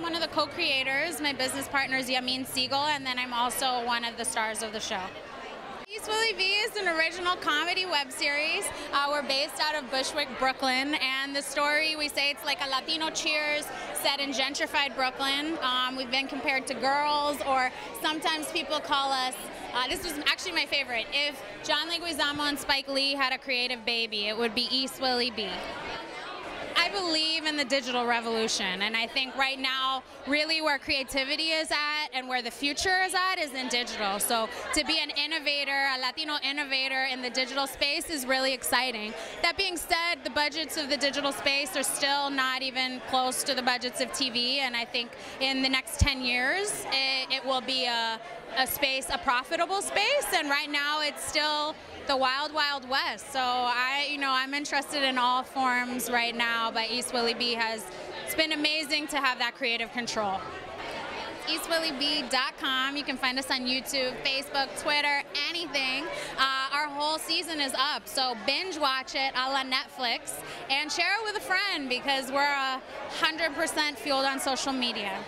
I am one of the co-creators. My business partner is Yamin Segal, and then I'm also one of the stars of the show. East WillyB is an original comedy web series. Uh, we're based out of Bushwick, Brooklyn, and the story we say it's like a Latino Cheers set in gentrified Brooklyn. Um, we've been compared to girls, or sometimes people call us. Uh, this was actually my favorite. If John Leguizamo and Spike Lee had a creative baby, it would be East WillyB. I believe in the digital revolution, and I think right now, really where creativity is at and where the future is at is in digital. So to be an innovator, a Latino innovator in the digital space is really exciting. That being said, the budgets of the digital space are still not even close to the budgets of TV, and I think in the next 10 years, it, it will be a, a space, a profitable space, and right now it's still the wild, wild west. So I, you know, I'm interested in all forms right now, but East WillyB has, it's been amazing to have that creative control. EastWillyB.com. You can find us on YouTube, Facebook, Twitter, anything. Uh, our whole season is up, so binge watch it a la Netflix and share it with a friend because we're a 100% fueled on social media.